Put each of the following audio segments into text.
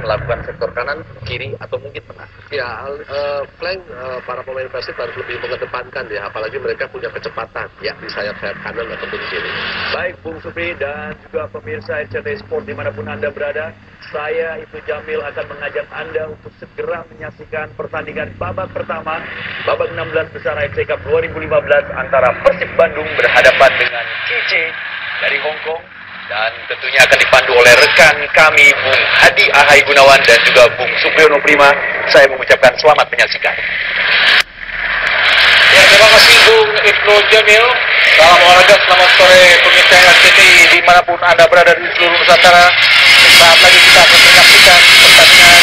melakukan sektor kanan, kiri, atau mungkin tengah. Ya, uh, flank uh, para pemain Persib harus lebih mengedepankan ya, apalagi mereka punya kecepatan ya di sayap-sayap kanan ataupun kiri. Baik, Bung Supri dan juga pemirsa RCT Sport di mana pun Anda berada, saya Ibnu Jamil akan mengajak Anda untuk segera menyaksikan pertandingan babak pertama, babak 16 besar AFC Cup 2015 antara Persib Bandung berhadapan dengan Cici dari Hong Kong dan tentunya akan dipandu oleh rekan kami Bung Hadi Ahai Gunawan dan juga Bung Supriyono Prima. Saya mengucapkan selamat menyaksikan. Ya, terima kasih Bung Ibnu Jamil. Salam olahraga, selamat sore pemirsa RCTI di mana pun Anda berada di seluruh Nusantara. Saat lagi kita akan menyaksikan pertandingan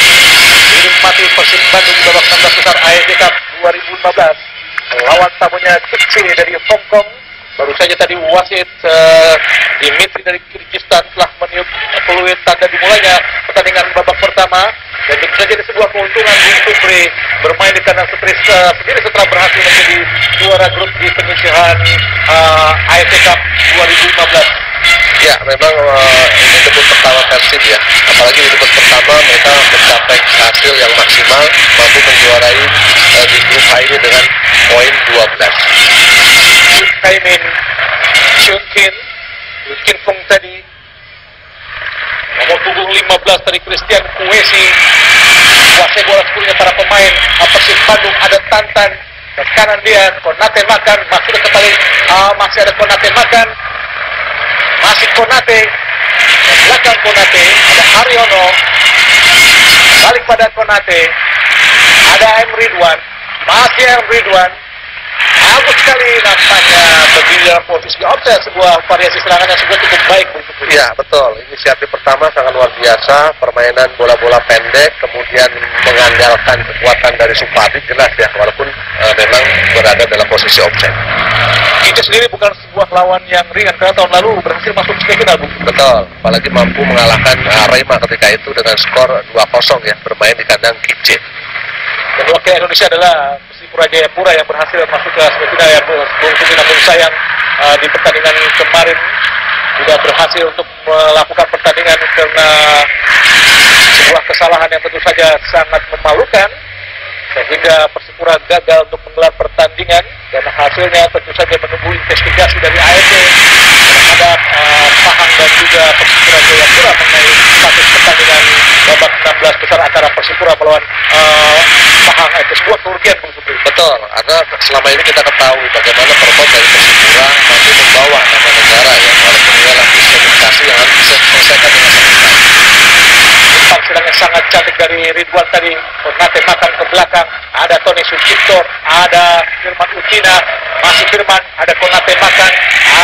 dinikmati Persib Bandung babak 16 besar AFC Cup 2015 lawan tamunya kecil dari Hong Kong Baru saja tadi wasit uh, Dimitri dari Kyrgyzstan telah meniup peluit tanda dimulainya pertandingan babak pertama dan itu saja sebuah keuntungan Bung Supri bermain di kandang sendiri, uh, sendiri setelah berhasil menjadi juara grup di penyisihan uh, AFC Cup 2015. Ya, memang uh, ini debut pertama Persib ya. Apalagi di debut pertama mereka mencapai hasil yang maksimal, mampu menjuarai uh, di grup A ini dengan poin 12. Kaimin, Chunkin, Chunkin Fung tadi, nomor punggung 15 dari Christian Kuesi, kuasai bola sepuluhnya para pemain. Persib Bandung ada Tantan, ke kanan dia, Konate makan, masuk ke kembali, uh, masih ada Konate makan, masih Konate. Belakang Konate ada Haryono. Balik pada Konate. Ada M Ridwan masih M Ridwan Bagus sekali nampaknya dalam posisi offset sebuah variasi serangan yang sudah cukup baik untuk Ya betul, inisiatif pertama sangat luar biasa, permainan bola-bola pendek, kemudian mengandalkan kekuatan dari Supadi jelas ya, walaupun uh, memang berada dalam posisi offset. Kita sendiri bukan sebuah lawan yang ringan karena tahun lalu berhasil masuk semifinal, Bu. Betul, apalagi mampu mengalahkan uh, Rema ketika itu dengan skor 2-0 ya, bermain di kandang Kipce. Dan wakil Indonesia adalah Persipura Jayapura yang berhasil masuk ke semifinal ya Bung Sufi namun sayang uh, di pertandingan kemarin. Juga berhasil untuk melakukan pertandingan karena sebuah kesalahan yang tentu saja sangat memalukan. Sehingga Persipura gagal untuk menggelar pertandingan. Dan hasilnya tentu saja menunggu investigasi dari AFC terhadap uh, Pahang dan juga Persipura Jayapura mengenai status pertandingan babak 16 besar antara Persipura melawan uh, Pahang itu sebuah kerugian Bung Supri. Betul, karena selama ini kita ketahui bagaimana perform dari Persipura mampu membawa nama negara ya, walaupun lapis komunikasi yang harus bisa diselesaikan dengan sedang yang sangat cantik dari Ridwan tadi. Konate makan ke belakang. Ada Tony Sucipto ada Firman Ucina masih Firman ada Konate makan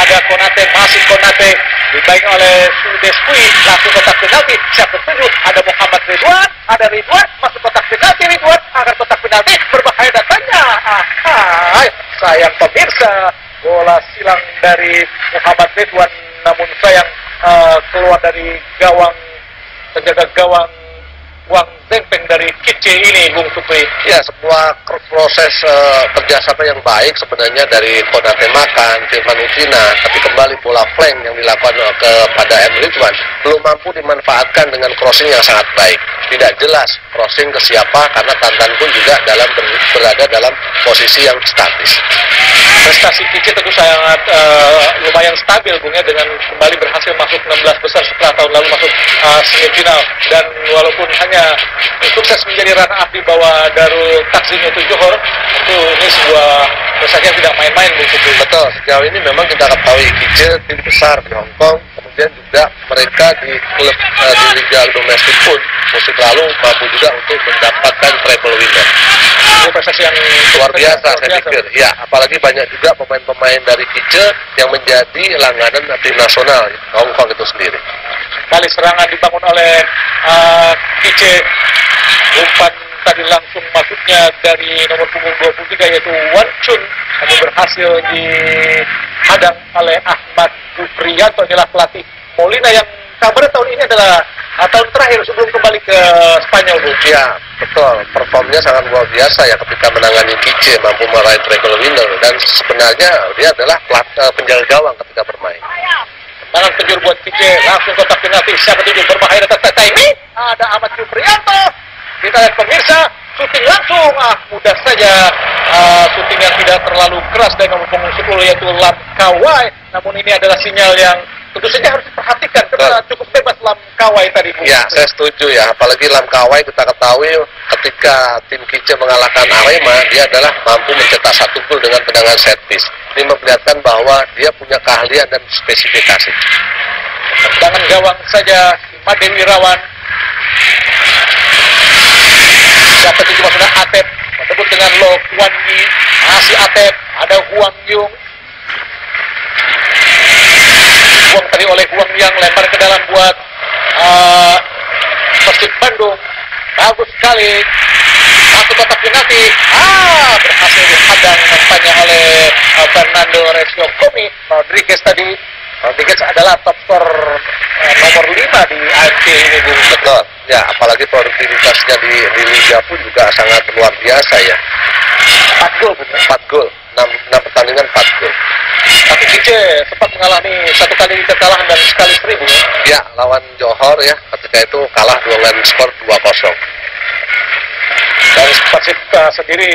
ada Konate masih Konate. Dibaing oleh Sudespui langsung kotak penalti siapa setuju ada Muhammad Ridwan ada Ridwan masuk kotak penalti Ridwan. Agar kotak penalti berbahaya datanya ah, sayang pemirsa bola silang dari Muhammad Ridwan. Namun sayang uh, keluar dari gawang penjaga gawang Wang Zengpeng dari Kice ini, Bung Supri. Ya, sebuah proses uh, kerjasama yang baik sebenarnya dari Konate Makan, Firman Ucina, tapi kembali bola flank yang dilakukan uh, kepada Emre Ridwan belum mampu dimanfaatkan dengan crossing yang sangat baik. Tidak jelas crossing ke siapa karena Tantan pun juga dalam ber, berada dalam posisi yang statis. Prestasi Kice tentu sangat uh, lumayan stabil, Bung ya, dengan kembali berhasil masuk 16 besar setelah tahun lalu masuk uh, semifinal dan walaupun hanya sukses menjadi runner up di bawah Darul Takzim itu Johor. Itu ini sebuah prestasi yang tidak main-main begitu betul. Sejauh ini memang kita ketahui Kice tim besar di Hong Kong. Kemudian juga mereka di klub uh, di liga domestik pun musim lalu mampu juga untuk mendapatkan treble winner. Ini prestasi yang luar biasa saya pikir. Ya apalagi banyak juga pemain-pemain dari Kice yang menjadi langganan tim nasional Hong Kong itu sendiri kali serangan dibangun oleh uh, Kice umpan tadi langsung masuknya dari nomor punggung 23 yaitu Wan Chun. Namun berhasil dihadang oleh Ahmad Supriyanto inilah pelatih Molina yang kabarnya tahun ini adalah uh, tahun terakhir sebelum kembali ke Spanyol Bu. Ya betul. Performnya sangat luar biasa ya ketika menangani Kice mampu meraih treble winner. Dan sebenarnya dia adalah pelat, uh, penjaga gawang ketika bermain Tangan penjuru buat Kice, langsung kotak penalti. Siapa tujuh berbahaya tata ini? Ada Ahmad Juprianto. Kita lihat pemirsa, syuting langsung. Ah, mudah saja uh, syuting yang tidak terlalu keras dengan membangun 10 yaitu Lam Kawai. Namun ini adalah sinyal yang tentu saja harus diperhatikan karena cukup bebas Lam Kawai tadi. Bu. Ya, saya setuju ya. Apalagi Langkawai kita ketahui ketika tim Kice mengalahkan Arema, dia adalah mampu mencetak satu gol dengan tendangan set piece. Ini memperlihatkan bahwa dia punya keahlian dan spesifikasi. Tendangan gawang saja Made Wirawan. Siapa tujuh maksudnya Atep. Bertemu dengan Lo Kuan Yi. Masih Atep. Ada Huang Yung. Buang tadi oleh Huang Yang Lempar ke dalam buat uh, Persib Bandung. Bagus sekali Satu kotak penalti Ah berhasil dihadang nampaknya oleh uh, Fernando Resio Komi Rodriguez tadi Rodriguez adalah top skor uh, nomor 5 di AFC ini Bung Betul. Ya, apalagi produktivitasnya di, di Liga pun juga sangat luar biasa ya. 4 gol. 4 gol, 6, 6 pertandingan 4 gol. Tapi Kice sempat mengalami satu kali kekalahan dan sekali seri Bung ya. Ya, lawan Johor ya, ketika itu kalah dengan skor 2-0. Dan Persib uh, sendiri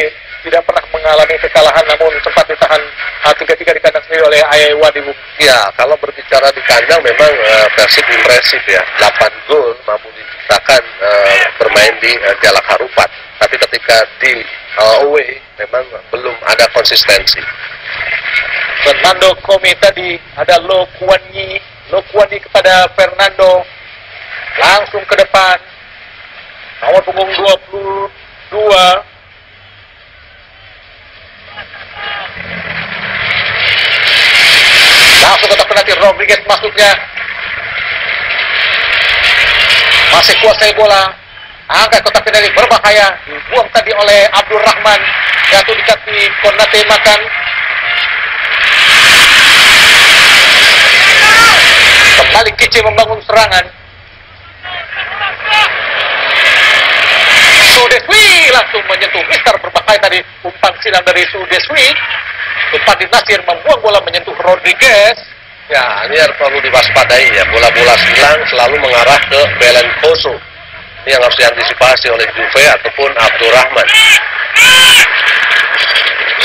tidak pernah mengalami kekalahan namun sempat ditahan uh, 3-3 di kandang sendiri oleh Ayewa di Bung. Ya, kalau berbicara di kandang memang Persib impresif ya. 8 gol mampu diciptakan eh, bermain di eh, Jalak Harupat. Tapi ketika di eh, away memang belum ada konsistensi. Fernando Komi tadi ada Lo Kuan Yi Lo Kuan Yi kepada Fernando langsung ke depan nomor punggung 22 langsung kotak penalti Rodriguez masuknya masih kuasai bola. Angkat kotak penalti berbahaya. Dibuang tadi oleh Abdul Rahman. Jatuh di kaki Konate makan. Kembali Kici membangun serangan Sudeswi langsung menyentuh Mister berbahaya tadi umpan silang dari Sudeswi umpan di Nasir membuang bola menyentuh Rodriguez Ya, ini harus perlu diwaspadai ya. Bola-bola silang selalu mengarah ke Belen Koso. Ini yang harus diantisipasi oleh Juve ataupun Abdurrahman.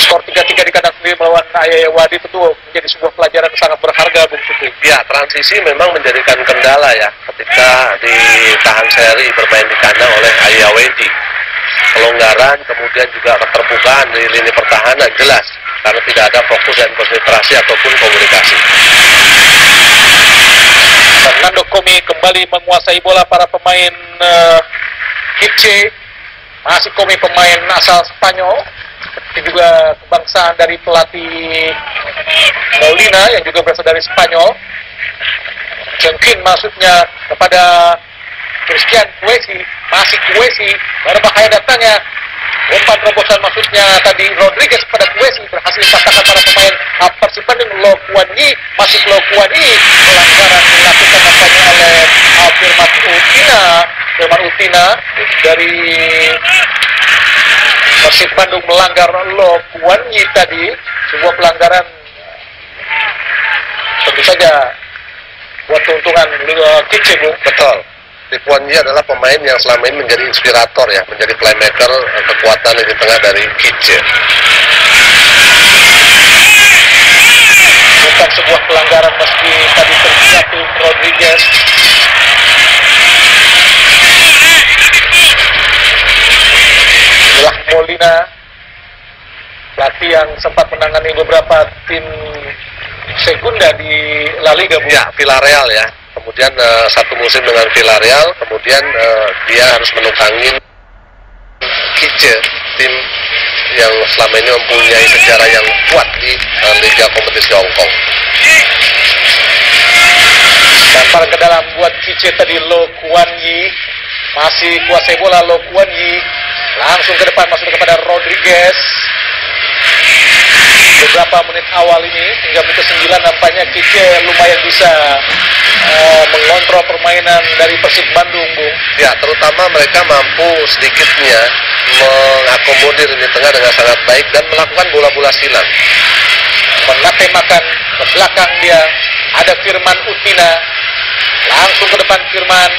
skor 3-3 di kandang sendiri melawan Ayaya Wadi tentu menjadi sebuah pelajaran sangat berharga Bung Supi Ya, transisi memang menjadikan kendala ya ketika ditahan seri bermain di kandang oleh Ayaweji. Kelonggaran, kemudian juga keterbukaan di lini pertahanan jelas karena tidak ada fokus dan konsentrasi ataupun komunikasi. Fernando Komi kembali menguasai bola para pemain uh, Kipce masih Komi pemain asal Spanyol seperti juga kebangsaan dari pelatih Molina yang juga berasal dari Spanyol Jengkin maksudnya kepada Christian Kuesi masih Kuesi berbahaya datangnya umpan terobosan maksudnya tadi Rodriguez pada Kuesi berhasil dipatahkan para pemain. Persib Bandung Lo Kuan Yi masih Lo Kuan Yi pelanggaran dilakukan nampaknya oleh Firman Utina. Firman Utina dari Persib Bandung melanggar Lo Kuan Yi tadi. Sebuah pelanggaran. Tentu saja buat keuntungan uh, Kice Bung Betul. Tipuan Yi adalah pemain yang selama ini menjadi inspirator ya, menjadi playmaker eh, kekuatan di tengah dari Kice. bukan sebuah pelanggaran meski tadi terjatuh Rodriguez Inilah Molina pelatih yang sempat menangani beberapa tim segunda di La Liga Bu. Ya, Villarreal ya. Kemudian eh, satu musim dengan Villarreal, kemudian eh, dia harus menunggangi Kice, tim yang selama ini mempunyai sejarah yang kuat di eh, Liga Kompetisi Hong Kong. Lempar ke dalam buat Kice tadi Lo Kuan Yi. Masih kuasai bola Lo Kuan Yi. Langsung ke depan masuk kepada Rodriguez beberapa menit awal ini hingga menit ke-9 nampaknya Kice lumayan bisa eh, mengontrol permainan dari Persib Bandung Bung Ya, terutama mereka mampu sedikitnya mengakomodir lini tengah dengan sangat baik dan melakukan bola-bola silang. Menate makan ke belakang dia Ada Firman Utina. Langsung ke depan Firman.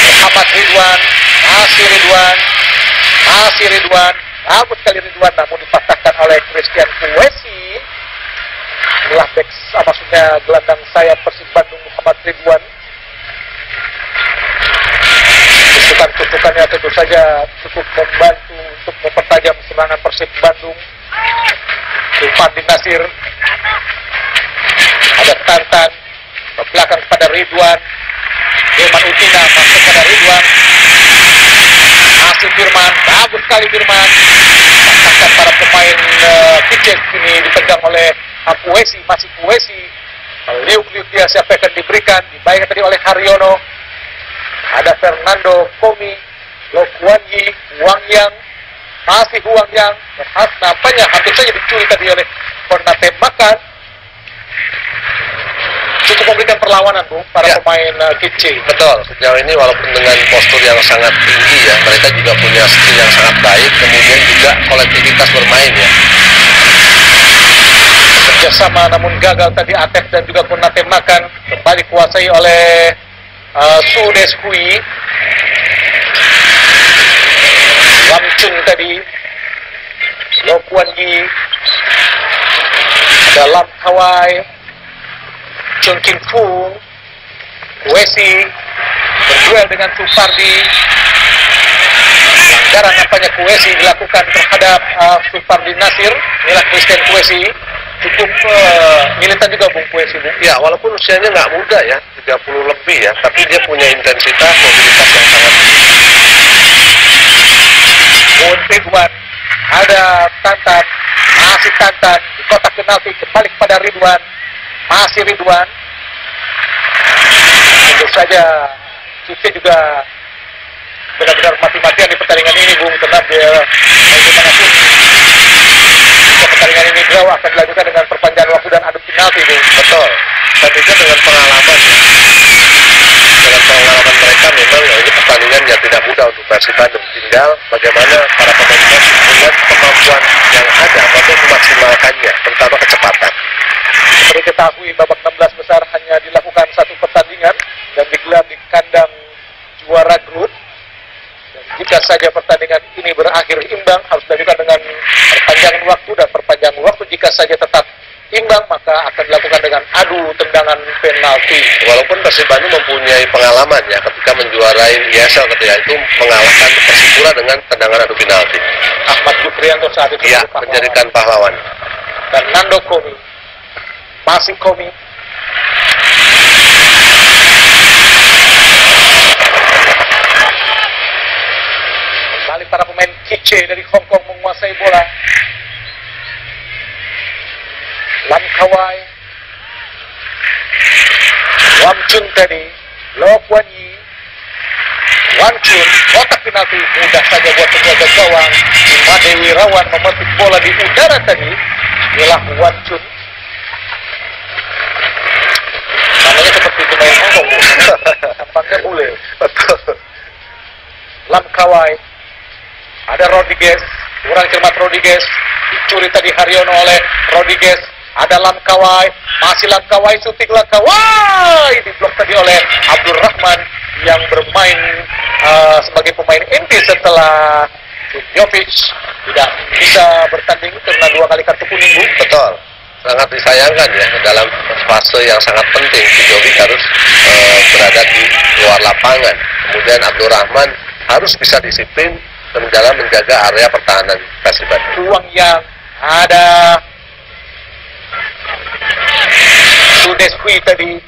Muhammad Ridwan. Masih Ridwan. Masih Ridwan. Sekali Ridwan namun dipatahkan oleh Christian Kuwesi. Inilah back maksudnya gelandang sayap Persib Bandung Muhammad Ridwan. Tusukan-tusukannya tentu saja cukup membantu untuk mempertajam serangan Persib Bandung. Sulfandi Nasir. Ada Tantan. Ke belakang kepada Ridwan. Firman Utina masuk kepada Ridwan. Masih Firman. Bagus sekali Firman. Patahkan para pemain uh, ini dipegang oleh uh, Kuesi. Masih Kuesi. Liuk-liuk dia siapa akan diberikan. Dibayangkan tadi oleh Haryono. Ada Fernando Komi. Lokuan Yi. Wang Yang masih uang yang khas nampaknya hampir saja dicuri tadi oleh korna tembakan cukup memberikan perlawanan bu para Ya. pemain uh, Kici Betul, sejauh ini walaupun dengan postur yang sangat tinggi ya, mereka juga punya skill yang sangat baik, kemudian juga kolektivitas bermain ya. kerjasama namun gagal tadi Atep dan juga korna tembakan kembali kuasai oleh uh, Su Deskui Lam Chun tadi. Lo Kuan Yi. Ada Lam Kawai Chun King Fu Wesi berduel dengan Supardi pelanggaran nampaknya Kuesi dilakukan terhadap uh, Supardi Nasir. Inilah Christian Kuesi cukup uh, militan juga Bung Kuesi Bung Ya, walaupun usianya nggak muda ya, 30 lebih ya, tapi dia punya intensitas, mobilitas yang sangat tinggi. Ridwan ada Tantan masih Tantan di kotak penalti kembali kepada Ridwan masih Ridwan tentu saja Cici juga benar-benar mati-matian di pertandingan ini Bung tenang dia bagaimanapun jika pertandingan ini draw akan dilakukan dengan perpanjangan waktu dan adu penalti Bung Betul. Dan juga dengan pengalaman. Dengan pengalaman mereka memang ya, ini pertandingan yang tidak mudah untuk Persib Bandung. Tinggal bagaimana para pemain dengan kemampuan yang ada mampu memaksimalkannya, terutama kecepatan. Seperti ketahui babak 16 besar hanya dilakukan satu pertandingan dan digelar di kandang juara grup. Dan jika saja pertandingan ini berakhir imbang harus dilakukan dengan perpanjangan waktu dan perpanjangan waktu jika saja tetap imbang maka akan dilakukan dengan adu tendangan penalti. Walaupun Persib Bandung mempunyai pengalaman ya ketika menjuarai ISL ketika itu mengalahkan Persipura dengan tendangan adu penalti. Ahmad Gufrianto saat itu Ya, menjadi pahlawan. menjadikan pahlawan. dan Nando Komi masih Komi kembali para pemain Kice dari Hong Kong menguasai bola. Lam Kawai. Lam Chun tadi Lo Kuan Yi. Wan Chun kotak penalti. Mudah saja buat penjaga gawang. Made Wirawan memetik bola di udara tadi. Inilah Wan Chun pemain Hongkong tampaknya bule Betul. Ada Rodriguez kurang cermat Rodriguez dicuri tadi Haryono oleh Rodriguez ada Lam Kawai masih Lam Kawai syuting Lam Kawai diblok tadi oleh Abdul Rahman yang bermain uh, sebagai pemain inti setelah Jovic tidak bisa bertanding karena dua kali kartu kuning. Betul. Sangat disayangkan ya dalam fase yang sangat penting. Si Jovic harus eh, berada di luar lapangan. Kemudian Abdurrahman harus bisa disiplin dalam menjaga area pertahanan Persib Bandung. ruang yang ada. Sudes Hui tadi.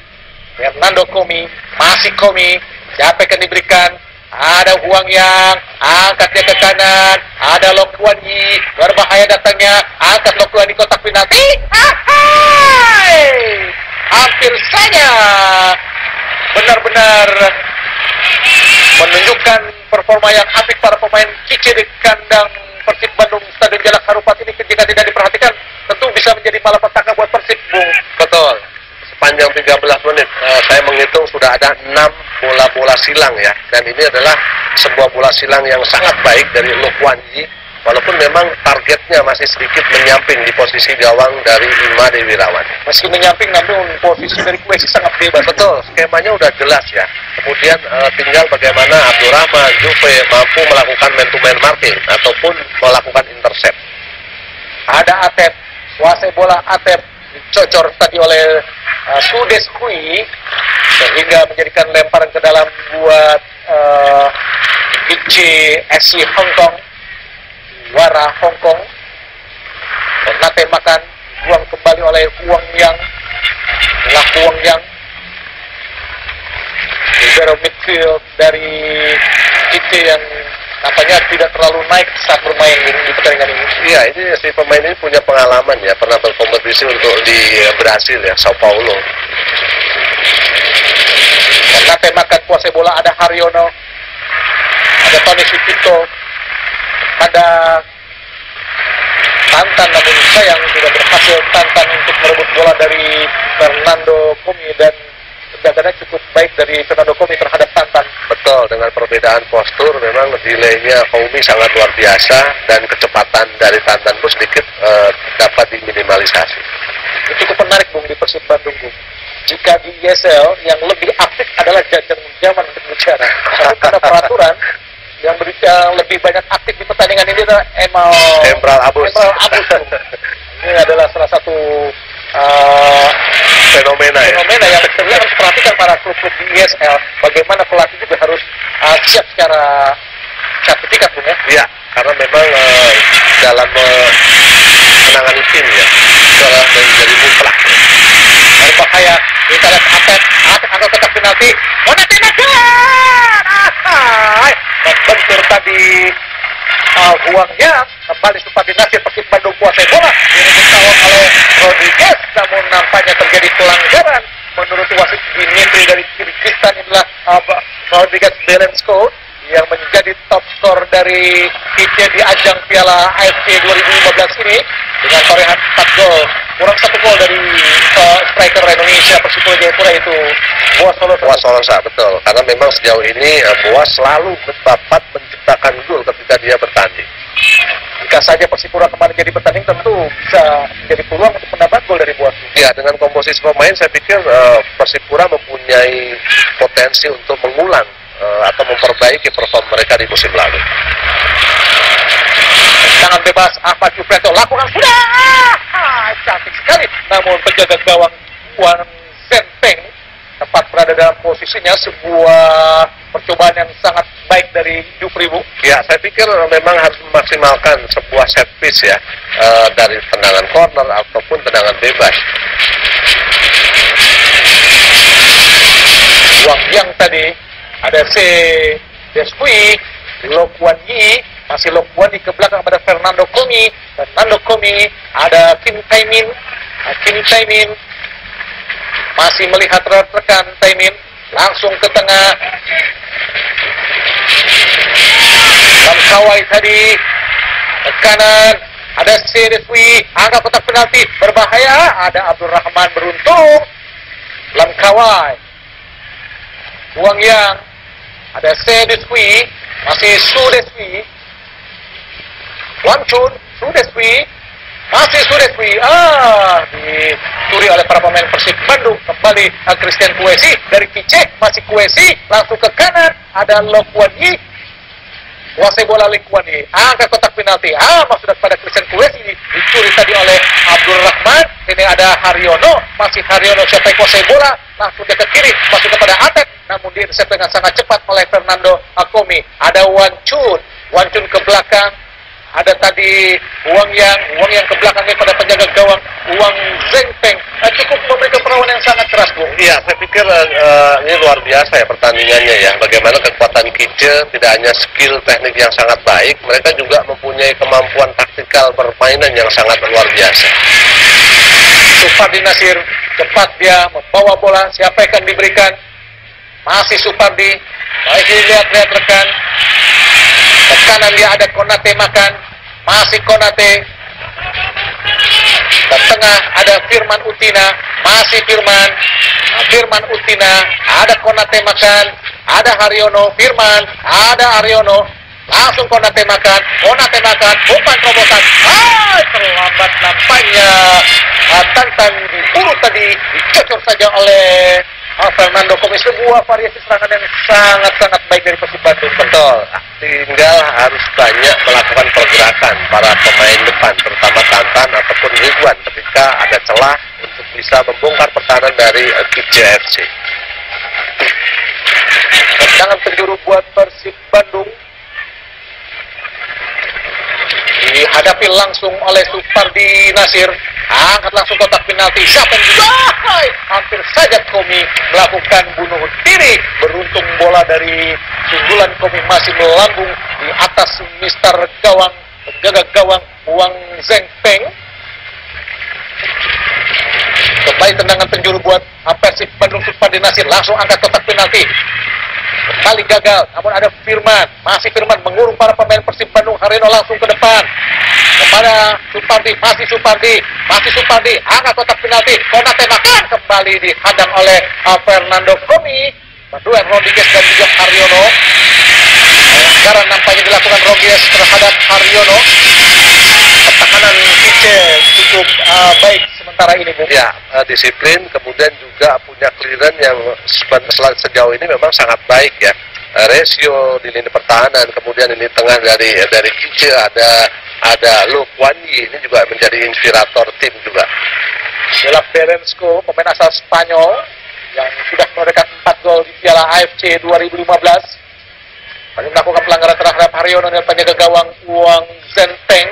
Fernando Komi masih Komi. Siapa yang diberikan? Ada Huang Yang. Angkatnya ke kanan. Ada Lokuan Yi. Berbahaya datangnya. Angkat Lokuan di kotak penalti Ahai! Hampir saja benar-benar menunjukkan performa yang apik para pemain Kici di kandang Persib Bandung Stadion Jalak Harupat ini jika tidak diperhatikan tentu bisa menjadi malapetaka buat Persib Bung. Betul. Sepanjang 13 menit eh, saya menghitung sudah ada 6 bola-bola silang ya. Dan ini adalah sebuah bola silang yang sangat baik dari Lokwan Yi walaupun memang targetnya masih sedikit menyamping di posisi gawang dari Ima Dewi Rawan. Meski menyamping namun posisi dari Kuesi sangat bebas. Betul, skemanya udah jelas ya. Kemudian eh, tinggal bagaimana Abdurrahman, Juve mampu melakukan man-to-man marking ataupun melakukan intercept. Ada Atep, kuasai bola Atep dicocor tadi oleh uh, Sudes Kui sehingga menjadikan lemparan ke dalam buat uh, Ichi SC Hong Kong Wara Hong Kong. Dan tembakan buang kembali oleh Huang Yang. Lah Huang Yang. Libero midfield dari Ichi yang nampaknya tidak terlalu naik saat bermain di, di pertandingan ini. Iya, ini si pemain ini punya pengalaman ya, pernah berkompetisi untuk di Brasil ya, Sao Paulo. Karena tembakan kuasai bola ada Haryono, ada Tony Sipito, ada Tantan namun sayang tidak berhasil Tantan untuk merebut bola dari Fernando Comi dan tendangannya cukup baik dari Fernando Comi terhadap Tantan. Betul, dengan perbedaan postur memang delaynya Koumi sangat luar biasa dan kecepatan dari Tantan pun sedikit eh, dapat diminimalisasi. Ini cukup menarik Bung di Persib Bandung Bung. Jika di ESL yang lebih aktif adalah Jajang Zaman untuk bicara. Karena peraturan yang berbicara lebih banyak aktif di pertandingan ini adalah Emal Embral Abus. Embral Abus. Ini adalah salah satu uh, Fenomena ya. fenomena yang sebenarnya harus perhatikan para klub-klub di ESL. Bagaimana pelatih juga harus uh, siap secara sertifikat Bung ya. Iya, karena memang eh, dalam eh, menangani tim ya, adalah menjadi mutlak. Dari bahaya kita lihat Atep Atep angkat kotak penalti mana tindakan Ahai membentur tadi uh, buangnya kembali Supadi Nasir Persib Bandung kuasai bola ini ditawar oleh Rodriguez namun nampaknya terjadi pelanggaran. Menurut wasit Dimitri dari Kyrgyzstan inilah uh, Rodriguez Belensko yang menjadi top skor dari timnya di ajang Piala AFC 2015 ini dengan torehan 4 gol. Kurang satu gol dari uh, striker Indonesia Persipura Jayapura itu. Boas Solo Boas Solosa betul, karena memang sejauh ini eh, Boas selalu dapat menciptakan gol ketika dia bertanding. jika saja Persipura kemarin jadi bertanding tentu bisa menjadi peluang untuk mendapat gol dari Boas Ya, dengan komposisi pemain saya pikir eh, Persipura mempunyai potensi untuk mengulang eh, atau memperbaiki perform mereka di musim lalu. tangan bebas Ahmad Yufreto lakukan sudah ah, cantik sekali namun penjaga gawang Wan Senteng tepat berada dalam posisinya sebuah percobaan yang sangat baik dari Jufri Bu Ya, saya pikir memang harus memaksimalkan sebuah set piece ya eh, dari tendangan corner ataupun tendangan bebas. Wang Yang tadi ada C Desui Lokuan Yi masih Lokuan Yi ke belakang pada Fernando Komi. Fernando Komi ada Kim Taimin Kim Taimin. Masih melihat rekan Taimin langsung ke tengah. Lam Kawai tadi ke kanan. Ada C Desui angkat kotak penalti berbahaya. Ada Abdul Rahman beruntung. Lam Kawai Wang Yang ada Se Desui masih Su Desui Wan Chun Su Desui masih Su Desui ah dicuri oleh para pemain Persib Bandung. Kembali Christian Kuesi dari Kicek masih Kuesi langsung ke kanan ada Lok Wan Yi Kuasai bola Likuan ini angkat kotak penalti. Ah masuk kepada Christian Kuesi dicuri tadi oleh Abdul Rahman. Ini ada Haryono masih Haryono siapa yang kuasai bola langsung dia ke kiri masuk kepada Atep namun dia dengan sangat cepat oleh Fernando Akomi ada Wan Chun. Wan Chun ke belakang. Ada tadi Wang Yang. Wang Yang ke belakangnya pada penjaga gawang Wang Zengpeng Eh, cukup memberikan perlawanan yang sangat keras Bung Iya, saya pikir eh, ini luar biasa ya pertandingannya ya. Bagaimana kekuatan Kice tidak hanya skill teknik yang sangat baik, mereka juga mempunyai kemampuan taktikal permainan yang sangat luar biasa. Supardi Nasir cepat dia membawa bola. Siapa yang akan diberikan masih Supardi masih lihat-lihat rekan. Ke kanan dia ada Konate makan. Masih Konate. Tengah ada Firman Utina. Masih Firman. Firman Utina. Ada Konate makan. Ada Haryono. Firman. Ada Haryono. Langsung Konate makan, Konate makan, umpan terobosan. Ah, terlambat nampaknya. Tantan diburu tadi, dicocor saja oleh ah, Fernando Komis. Sebuah variasi serangan yang sangat-sangat baik dari Persib Bandung. Betul. Tinggal harus banyak melakukan pergerakan para pemain depan, terutama Tantan ataupun Ridwan ketika ada celah untuk bisa membongkar pertahanan dari KJFC. Tendangan penjuru buat Persib Bandung. Dihadapi langsung oleh Supardi Nasir. Angkat langsung kotak penalti. Siapa yang juga? Hai! Hampir saja Komi melakukan bunuh diri. Beruntung bola dari sundulan Komi masih melambung di atas Mister Gawang. Penjaga gawang Wang Zengpeng. Kembali tendangan penjuru buat Persib Bandung Supardi Nasir. Langsung angkat kotak penalti. Kembali gagal, namun ada Firman. Masih Firman mengurung para pemain Persib Bandung. Harino langsung ke depan. Kepada Supardi, masih Supardi. Masih Supardi, angkat kotak penalti. Konate makan kembali dihadang oleh uh, Fernando Komi. Bantuan Rodriguez dan juga Haryono. Pelanggaran nampaknya dilakukan Rodriguez terhadap Haryono. Pertahanan Kice cukup uh, baik sementara ini, Bu. Ya, eh, disiplin, kemudian juga punya clearance yang sejauh ini memang sangat baik ya. Eh, Ratio di lini pertahanan, kemudian ini tengah dari eh, dari Kice ada ada Lu Kuan Yi, ini juga menjadi inspirator tim juga. Adalah Berensko, pemain asal Spanyol yang sudah menorehkan 4 gol di Piala AFC 2015. Tadi melakukan pelanggaran terhadap Haryono dan penjaga gawang Wang Zenteng.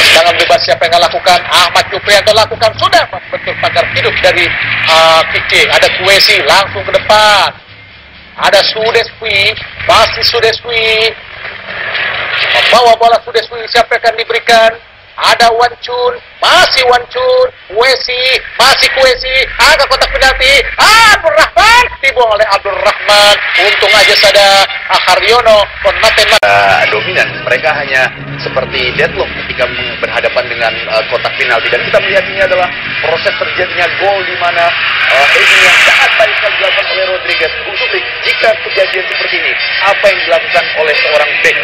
Tendangan bebas siapa yang lakukan? Ahmad Yuprianto lakukan sudah membentuk pagar hidup dari uh, Kike. Ada Kuesi langsung ke depan. Ada Sudeswi, masih Sudeswi. Membawa bola Sudeswi siapa yang akan diberikan? Ada Wancun, masih Wancun, Kuesi, masih Kuesi, ada kotak penalti, Abdul Rahman, dibuang oleh Abdul Rahman. Untung aja sada ah, Haryono, Konate uh, dominan. Mereka hanya seperti deadlock ketika berhadapan dengan uh, kotak penalti. Dan kita melihat ini adalah proses terjadinya gol di mana uh, heading yang sangat baik sekali dilakukan oleh Rodriguez. Supri, jika kejadian seperti ini, apa yang dilakukan oleh seorang back?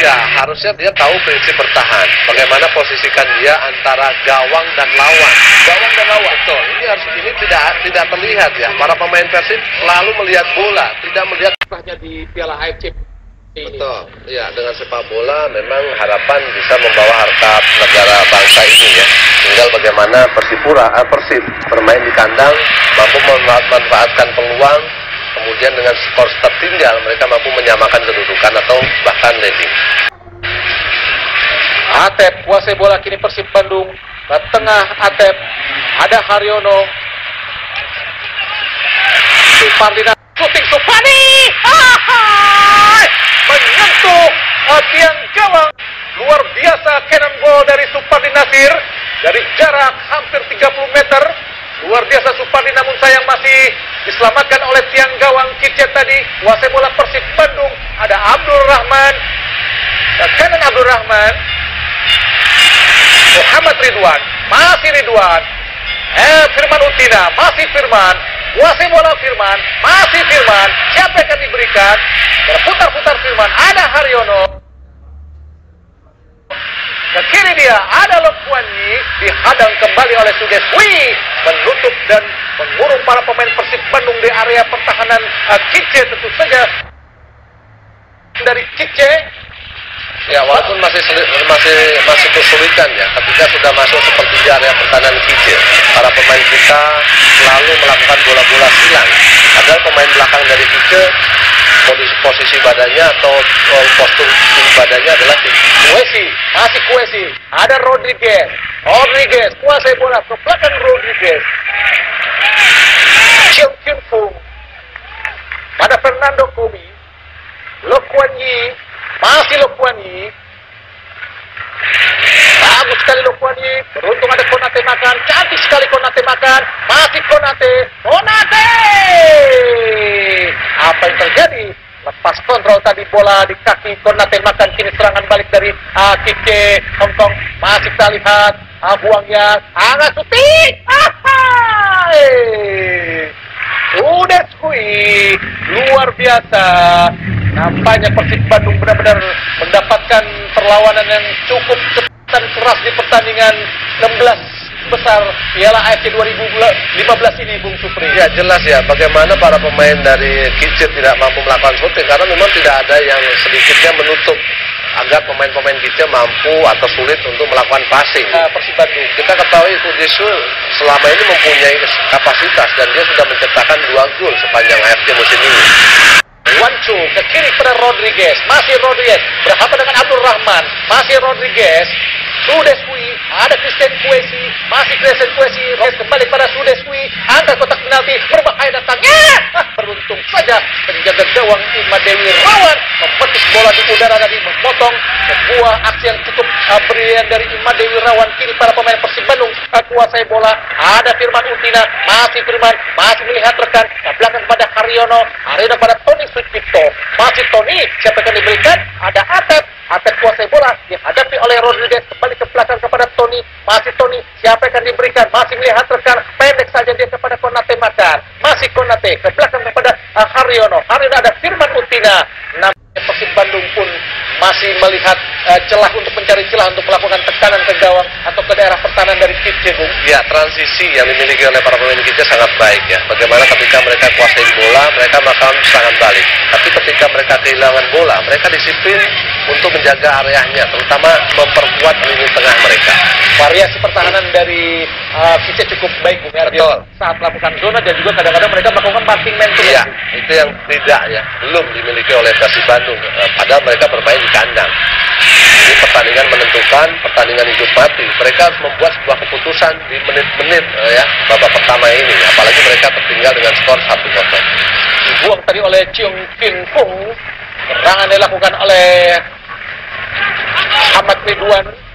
Ya, harusnya dia tahu prinsip bertahan. Bagaimana posisikan dia antara gawang dan lawan. Gawang dan lawan. Betul, ini harus ini tidak tidak terlihat ya. Para pemain Persib selalu melihat bola, tidak melihat hanya di Piala AFC ini. Betul, ya dengan sepak bola memang harapan bisa membawa harta negara bangsa ini ya. Tinggal bagaimana Persipura, eh, Persib bermain di kandang, mampu memanfaatkan peluang, kemudian dengan skor tertinggal mereka mampu menyamakan kedudukan atau bahkan leading. Atep kuasai bola kini Persib Bandung ke tengah Atep ada Haryono Supardi shooting Supardi Ahai! Menyentuh uh, tiang gawang luar biasa cannonball dari Supardi Nasir. Dari jarak hampir 30 meter. Luar biasa Supardi namun sayang masih diselamatkan oleh tiang gawang Kicet tadi. Kuasai bola Persib Bandung. Ada Abdul Rahman. Dan kanan Abdul Rahman. Muhammad Ridwan, masih Ridwan. Eh, Firman Utina, masih Firman. Kuasai bola Firman, masih Firman. Siapa yang akan diberikan? Berputar-putar Firman, ada Haryono. Ke kiri dia, ada Lokwanyi. Dihadang kembali oleh Sudeswi. Menutup dan mengurung para pemain Persib Bandung di area pertahanan uh, Kice tentu saja. Dari Kice, Ya walaupun masih masih masih kesulitan ya ketika sudah masuk seperti di area pertahanan kicil para pemain kita selalu melakukan bola-bola silang padahal pemain belakang dari kicil posisi, posisi badannya atau eh, postur badannya adalah Kuesi, masih Kuesi. Ada Rodriguez. Rodriguez, kuasai bola ke belakang Rodriguez. Chiang Kyun Fung. Pada Fernando Kumi. Lokuan Yi. Masih Lokuan. Bagus sekali Lokuan. Beruntung ada Konate makan. Cantik sekali Konate makan. Masih Konate. Konate! Apa yang terjadi? Lepas kontrol tadi bola di kaki Konate makan. Kini serangan balik dari uh, Kike Hongkong. Masih kita lihat. Uh, buangnya. Angga Sutik! Ahai! Udah kui luar biasa Nampaknya Persib Bandung benar-benar mendapatkan perlawanan yang cukup cepat dan keras di pertandingan 16 besar Piala AFC 2015 ini Bung Supri. Ya jelas ya bagaimana para pemain dari Kicit tidak mampu melakukan syuting karena memang tidak ada yang sedikitnya menutup agar pemain-pemain kita mampu atau sulit untuk melakukan passing. Nah, Persib Bandung. Kita ketahui Fujisu selama ini mempunyai kapasitas dan dia sudah menciptakan dua gol sepanjang AFC musim ini. Wancu ke kiri pada Rodriguez. Masih Rodriguez. Berhadapan dengan Abdul Rahman. Masih Rodriguez. Sudeswi. Ada Christian Kuesi. Masih Christian Kuesi. Rodriguez kembali pada Sudeswi. Angkat kotak penalti. Berbahaya datangnya. Ah, beruntung saja penjaga gawang Ima Dewi Rawan memetik bola di udara tadi memotong sebuah aksi yang cukup uh, brilian dari Ima Dewi Rawan. Kiri para pemain Persib Bandung kuasai bola. Ada Firman Utina masih Firman masih melihat rekan. Ke belakang kepada Haryono Haryono pada Tony Sucipto. Masih Tony siapa yang diberikan? Ada Atep Atep kuasai bola dihadapi oleh Rodriguez. Kembali ke belakang kepada Tony masih Tony siapa yang diberikan? Masih melihat rekan pendek saja dia kepada Konate Makar. Masih Konate ke belakang kepada uh, Haryono. Haryono ada Firman Utina. Nampaknya Persib Bandung pun masih melihat uh, celah untuk mencari celah untuk melakukan tekanan ke gawang atau ke daerah pertahanan dari Kipce, Bung. Ya transisi yang dimiliki oleh para pemain kita sangat baik ya. Bagaimana ketika mereka kuasai bola, mereka melakukan serangan balik. Tapi ketika mereka kehilangan bola, mereka disiplin untuk menjaga areanya, terutama memperkuat lini tengah mereka. Variasi pertahanan dari uh, cukup baik, Bung. Betul. Saat melakukan zona dan juga kadang-kadang mereka melakukan marking man to. Iya, itu yang tidak ya, belum dimiliki oleh Persib Bandung. Eh, Padahal mereka bermain di kandang. Ini pertandingan menentukan, pertandingan hidup mati. Mereka harus membuat sebuah keputusan di menit-menit eh, ya babak pertama ini. Apalagi mereka tertinggal dengan skor 1-0. dibuang tadi oleh Chiong Kin Fung. Serangan dilakukan oleh Ahmad Ridwan.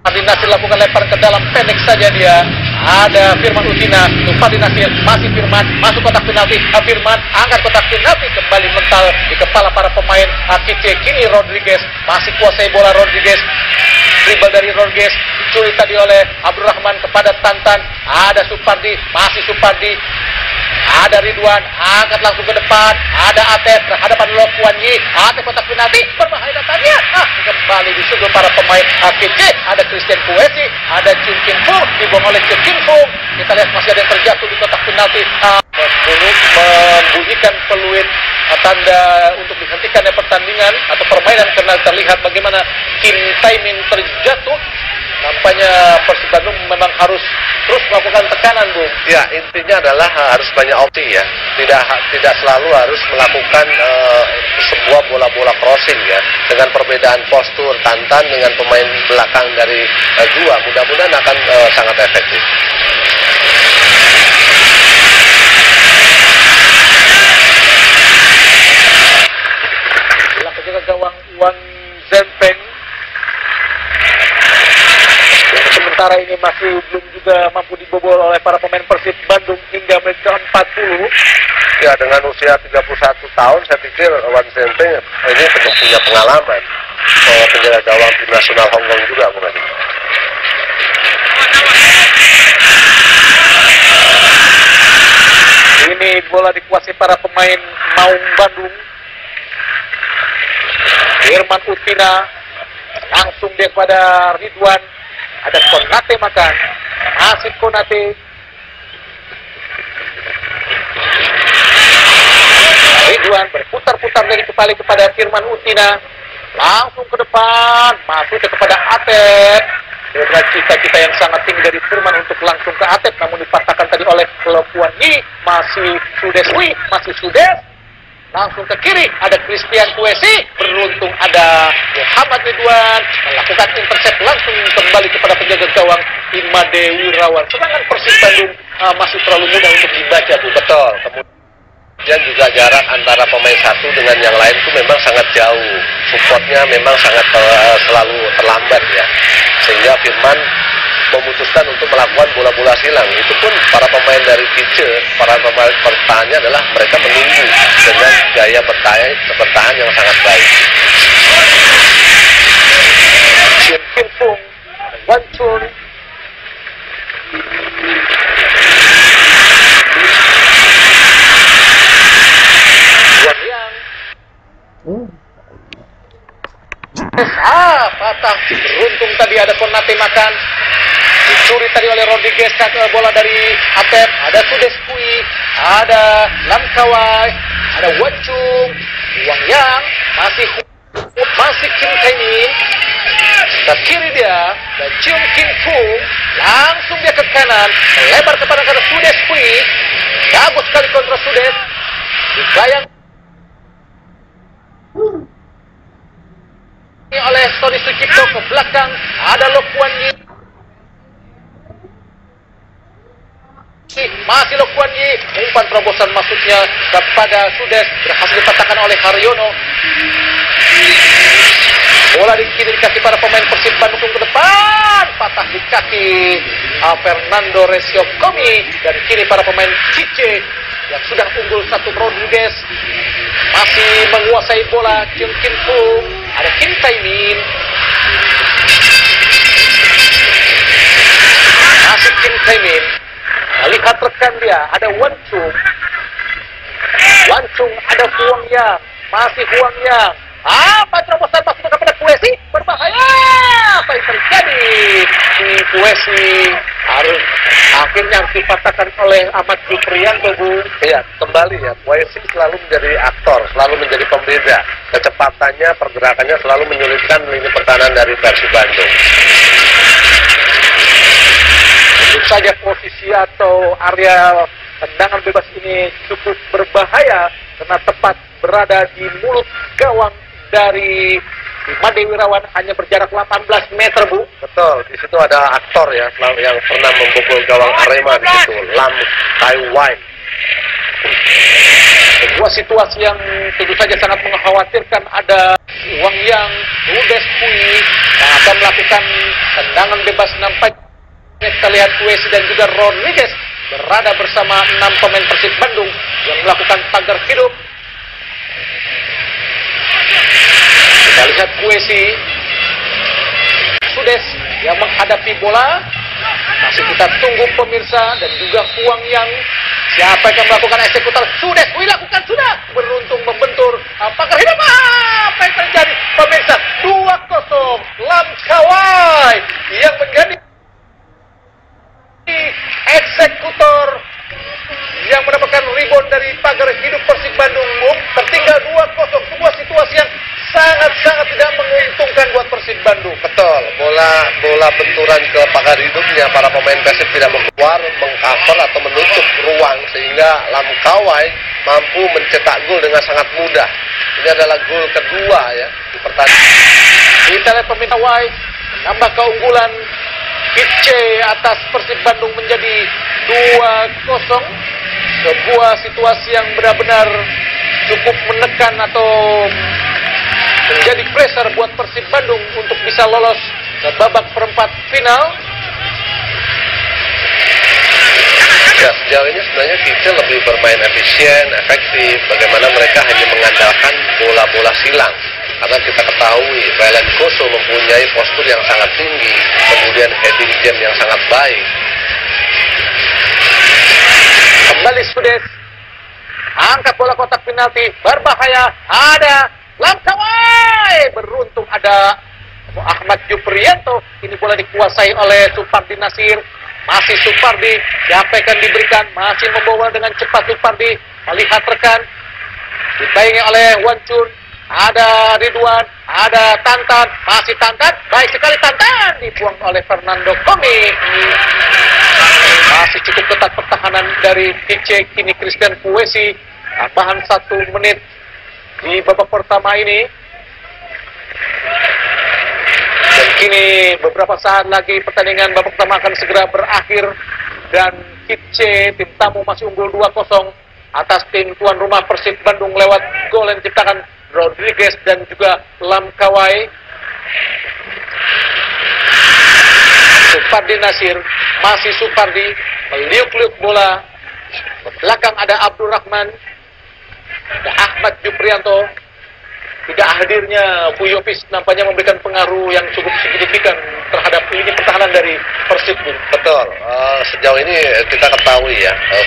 Fadil Nasir lakukan lempar ke dalam pendek saja dia. Ada Firman Utina, Fadil Nasir, masih Firman, masuk kotak penalti. Ah, Firman angkat kotak penalti kembali mental di kepala para pemain Akice. Kini Rodriguez masih kuasai bola Rodriguez. Dribble dari Rodriguez dicuri tadi oleh Abdul Rahman kepada Tantan. Ada Supardi, masih Supardi. Ada Ridwan, angkat langsung ke depan. Ada Atep berhadapan Lok Wan Yi. Atep kotak penalti, berbahaya datangnya. Ah, kembali disusul para pemain AKC. Ada Christian Kuesi, ada Chin Kin Fu, dibuang oleh Chin Kin Fu. Kita lihat masih ada yang terjatuh di kotak penalti. Ah, membunyikan peluit ah, tanda untuk dihentikannya pertandingan atau permainan karena terlihat bagaimana Kim Taimin terjatuh. Nampaknya Persib Bandung memang harus terus melakukan tekanan, Bung. Ya, intinya adalah harus banyak opsi ya. Tidak tidak selalu harus melakukan eh, sebuah bola-bola crossing ya. Dengan perbedaan postur Tantan dengan pemain belakang dari eh, dua, mudah-mudahan akan eh, sangat efektif. Bola gawang Wan Zempeng. Sementara ini masih belum juga mampu dibobol oleh para pemain Persib Bandung hingga menit ke-40. Ya, dengan usia 31 tahun, saya pikir Wan Senteng ini penuh punya pengalaman. Bahwa penjaga gawang tim nasional Hong Kong juga, Adi. Ini bola dikuasai para pemain Maung Bandung. Irman Utina langsung dia kepada Ridwan. Ada Konate makan. Masih Konate. Ridwan berputar-putar dari kembali kepada Firman Utina. Langsung ke depan. Masuk kepada Atep. Dengan cita-cita yang sangat tinggi dari Firman untuk langsung ke Atep. Namun dipatahkan tadi oleh Kelopuan Yi. Masih Sudeswi. Masih Sudes. Langsung ke kiri ada Christian Kuesi. Beruntung ada Muhammad Ridwan. Melakukan intercept langsung kembali kepada penjaga gawang Imade Wirawan. Sedangkan Persib Bandung uh, masih terlalu mudah untuk dibaca. Bu. Betul. Kemudian juga jarak antara pemain satu dengan yang lain itu memang sangat jauh. Supportnya memang sangat eh, selalu terlambat ya. Sehingga Firman memutuskan untuk melakukan bola-bola silang. Itu pun para pemain dari Kice, para pemain bertahannya adalah mereka menunggu dengan gaya bertahan, bertahan yang sangat baik. Ah, patah. Beruntung tadi ada Konate makan. Dicuri tadi oleh Rodriguez eh, bola dari Atep. Ada Sudes Kui, ada Lamkawai, ada Wacung, Wang Yang, masih masih Kim Taemin. Ke kiri dia, dan Chung Kim Kung. Langsung dia ke kanan, melebar kepada ke Sudes Kui. Bagus sekali kontra Sudes. Dibayang oleh Tony Sucipto ke belakang ada Lokuan Masih Lokuan Yi umpan terobosan maksudnya kepada Sudes berhasil dipatahkan oleh Haryono. Bola di kiri dikasih para pemain Persib Bandung ke depan. Patah di kaki Fernando Resio Komi dan kini para pemain Cice yang sudah unggul satu Rodriguez. Masih menguasai bola Kim Kim Kung ada Kim Taimin masih Kim Taimin rekan dia. Ada Wan Chung. Wan Chung ada Huang Yang masih Huang Yang apa terobosan masuk kepada Kuesi? Berbahaya. Apa yang terjadi? Di Kuesi harus akhirnya harus dipatahkan oleh Ahmad Juprianto Bu. Iya, kembali ya, YC selalu menjadi aktor, selalu menjadi pembeda. Kecepatannya, pergerakannya selalu menyulitkan lini pertahanan dari Persib Bandung. Tentu saja posisi atau area tendangan bebas ini cukup berbahaya karena tepat berada di mulut gawang dari Made Wirawan hanya berjarak 18 meter Bu. Betul, di situ ada aktor ya, yang pernah membobol gawang Arema di situ, Lam Tai Wai. Sebuah situasi yang tentu saja sangat mengkhawatirkan ada Wang Yang, Rudes Kui yang akan melakukan tendangan bebas nampaknya kita lihat Kuesi dan juga Rodriguez berada bersama enam pemain Persib Bandung yang melakukan pagar hidup. Kita lihat Kuesi Sudes yang menghadapi bola. Masih kita tunggu pemirsa dan juga Huang Yang Siapa yang melakukan eksekutor? Sudah, Wih lakukan sudah. Beruntung membentur. Apakah hidup? Apa yang terjadi? Pemirsa, 2-0. Lam Kawai yang menjadi eksekutor yang mendapatkan rebound dari pagar hidup Persib Bandung. Bung. Tertinggal 2-0. Sebuah situasi yang sangat-sangat tidak menguntungkan buat Persib Bandung. Betul, bola bola benturan ke pagar hidupnya para pemain Persib tidak keluar, mengcover atau menutup ruang sehingga Lamkawai mampu mencetak gol dengan sangat mudah. Ini adalah gol kedua ya di pertandingan. Kita lihat peminta Y nambah keunggulan Kice atas Persib Bandung menjadi 2-0 sebuah situasi yang benar-benar cukup menekan atau menjadi pressure buat Persib Bandung untuk bisa lolos ke babak perempat final Ya, sejauh ini sebenarnya Kicil lebih bermain efisien, efektif. Bagaimana mereka hanya mengandalkan bola-bola silang. Karena kita ketahui Valen Koso mempunyai postur yang sangat tinggi, kemudian heading jam yang sangat baik. kembali Sudes angkat bola kotak penalti berbahaya ada. Lamkawai beruntung ada. Ahmad Juprianto ini bola dikuasai oleh Supardi Nasir. Masih Supardi akan diberikan. Masih membawa dengan cepat Supardi. Melihat rekan dibayangi oleh Wancun ada Ridwan ada Tantan masih Tantan baik sekali Tantan dibuang oleh Fernando Komi masih cukup ketat pertahanan dari PC kini Christian Kuesi tambahan satu menit di babak pertama ini. Dan kini beberapa saat lagi pertandingan babak pertama akan segera berakhir dan Kitce tim tamu masih unggul 2-0 atas tim tuan rumah Persib Bandung lewat gol yang diciptakan Rodriguez dan juga Lamkawai Supardi Nasir masih Supardi meliuk-liuk bola. Belakang ada Abdurrahman ada Ahmad Juprianto tidak hadirnya Buyopis nampaknya memberikan pengaruh yang cukup signifikan terhadap lini pertahanan dari Persib? Betul. Uh, sejauh ini kita ketahui ya, uh,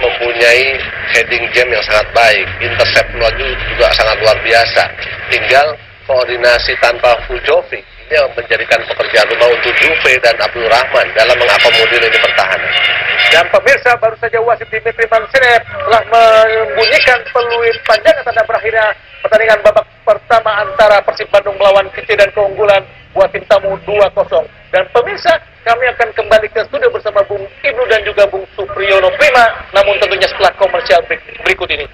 mempunyai heading jam yang sangat baik, intercept laju juga sangat luar biasa. Tinggal koordinasi tanpa Fujovic ini yang menjadikan pekerjaan rumah untuk Juve dan Abdul Rahman dalam mengakomodir ini pertahanan. Dan pemirsa baru saja wasit di Metri telah membunyikan peluit panjang tanda berakhirnya pertandingan babak pertama antara Persib Bandung melawan Kici dan keunggulan buat tim tamu 2-0. Dan pemirsa kami akan kembali ke studio bersama Bung Ibnu dan juga Bung Supriyono Prima namun tentunya setelah komersial berikut ini.